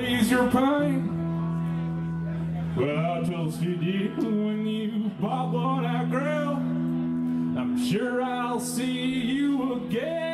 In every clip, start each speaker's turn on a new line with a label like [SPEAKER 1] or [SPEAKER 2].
[SPEAKER 1] Ease your pain. Well, I trusted you when you bought what I grow. I'm sure I'll see you again.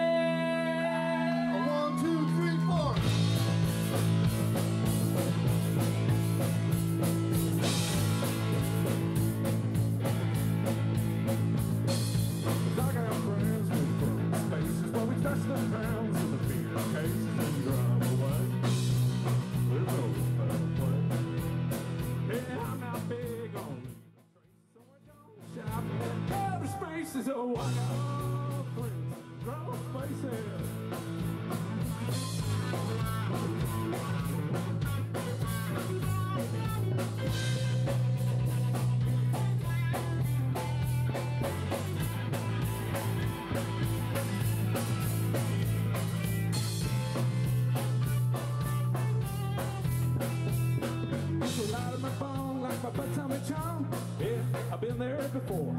[SPEAKER 1] Like my bedtime charm. Yeah, I've been there before.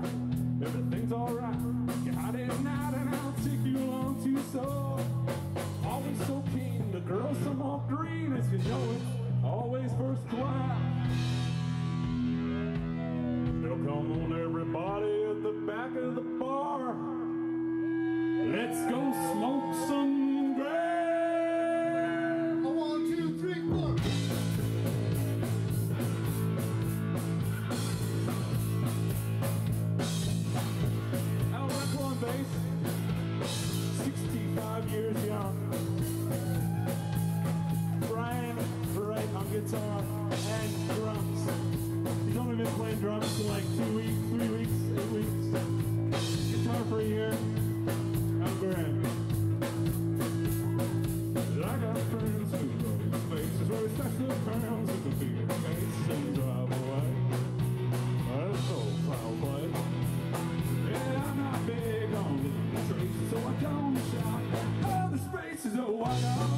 [SPEAKER 1] Everything's first class. Now come on everybody at the back of the bar. Let's go smoke some grass.
[SPEAKER 2] One, two, three, four.
[SPEAKER 1] Al Russell on bass, 65 years young. like two weeks, three weeks, eight weeks. Guitar for a year. I'm grand. And I got friends who go to faces where we stack the pounds with the bigger face and drive away. That's all foul play. And I'm not big on the traces, so I don't shop. Other spaces are wide open.